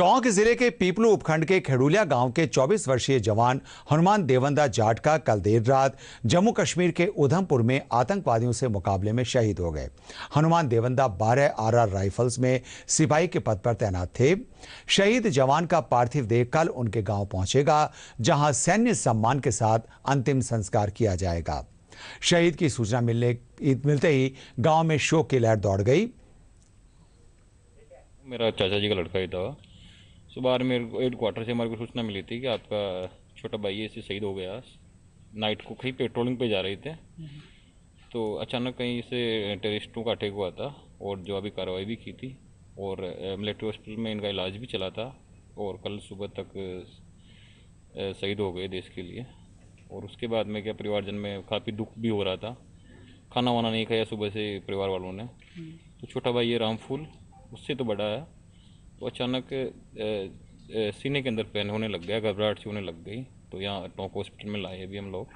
टोंक ज़िले के पीपलू उपखंड के खेड़ुलिया गाँव के 24 वर्षीय जवान हनुमान देवंदा जाट का कल देर रात जम्मू कश्मीर के उधमपुर में आतंकवादियों से मुकाबले में शहीद हो गए। हनुमान देवंदा 12 आरआर राइफल्स में सिपाही के पद पर तैनात थे। शहीद जवान का पार्थिव देह कल उनके गाँव पहुंचेगा, जहाँ सैन्य सम्मान के साथ अंतिम संस्कार किया जाएगा। शहीद की सूचना मिलने, मिलते ही गाँव में शोक की लहर दौड़ गई। मेरा चाचा जी का लड़का ही था। सुबह मेरे को हेड क्वार्टर से हमारे को सूचना मिली थी कि आपका छोटा भाई ऐसे शहीद हो गया। नाइट को कहीं पेट्रोलिंग पे जा रहे थे। तो अचानक कहीं से टेररिस्टों का अटैक हुआ था और जो अभी कार्रवाई भी की थी और मिलिट्री हॉस्पिटल में इनका इलाज भी चला था और कल सुबह तक शहीद हो गए देश के लिए। और उसके बाद में क्या परिवारजन में काफ़ी दुख भी हो रहा था। खाना वाना नहीं खाया सुबह से परिवार वालों ने। तो छोटा भाई ये रामफूल उससे तो बड़ा है। वो अचानक सीने के अंदर पेन होने लग गया, घबराहट सी होने लग गई तो यहाँ टोंक हॉस्पिटल में लाए अभी हम लोग।